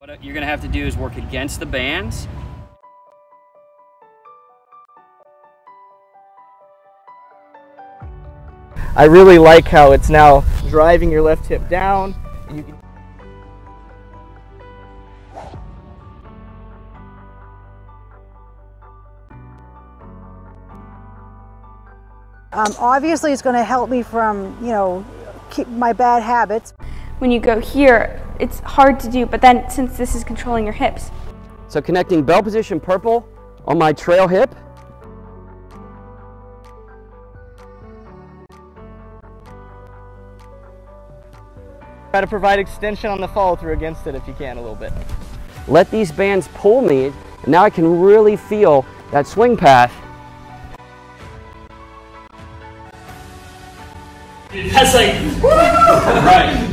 What you're gonna have to do is work against the bands. I really like how it's now driving your left hip down. And you can Um, obviously, it's going to help me from, you know, keep my bad habits. When you go here, it's hard to do, but then since this is controlling your hips. So connecting bell position purple on my trail hip. try to provide extension on the follow through against it if you can a little bit. Let these bands pull me, and now I can really feel that swing path. That's like, right.